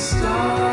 stars.